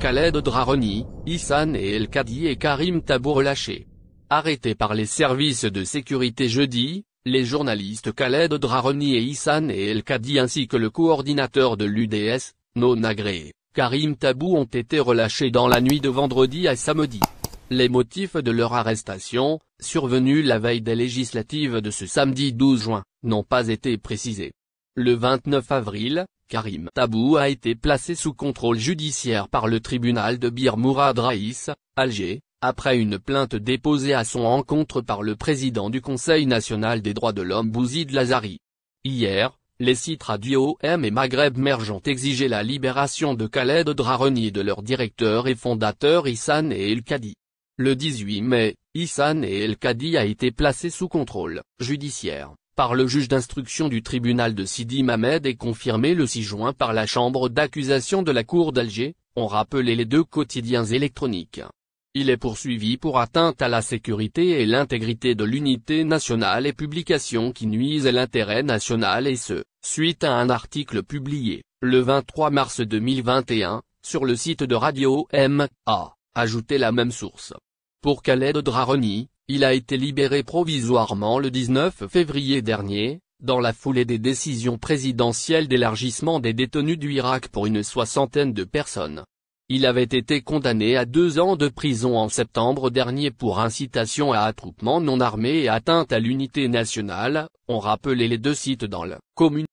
Khaled Draroni, Issan et El Kadi et Karim Tabou relâchés. Arrêtés par les services de sécurité jeudi, les journalistes Khaled Draroni et Issan et El Kadi ainsi que le coordinateur de l'UDS, non agréé, Karim Tabou ont été relâchés dans la nuit de vendredi à samedi. Les motifs de leur arrestation, survenus la veille des législatives de ce samedi 12 juin, n'ont pas été précisés. Le 29 avril, Karim Tabou a été placé sous contrôle judiciaire par le tribunal de Bir Mourad Raïs, Alger, après une plainte déposée à son encontre par le président du Conseil national des droits de l'homme Bouzid Lazari. Hier, les sites Radio M et Maghreb Merge ont exigé la libération de Khaled Draroni et de leur directeur et fondateur Issan et El Kadi. Le 18 mai, Issan et El Kadi a été placé sous contrôle judiciaire par le juge d'instruction du tribunal de Sidi Mamed et confirmé le 6 juin par la chambre d'accusation de la cour d'Alger, ont rappelé les deux quotidiens électroniques. Il est poursuivi pour atteinte à la sécurité et l'intégrité de l'unité nationale et publications qui nuisent à l'intérêt national et ce, suite à un article publié, le 23 mars 2021, sur le site de Radio M, a ajouté la même source. Pour Khaled Draroni, il a été libéré provisoirement le 19 février dernier, dans la foulée des décisions présidentielles d'élargissement des détenus du Irak pour une soixantaine de personnes. Il avait été condamné à deux ans de prison en septembre dernier pour incitation à attroupement non armé et atteinte à l'unité nationale, ont rappelé les deux sites dans le communiqué.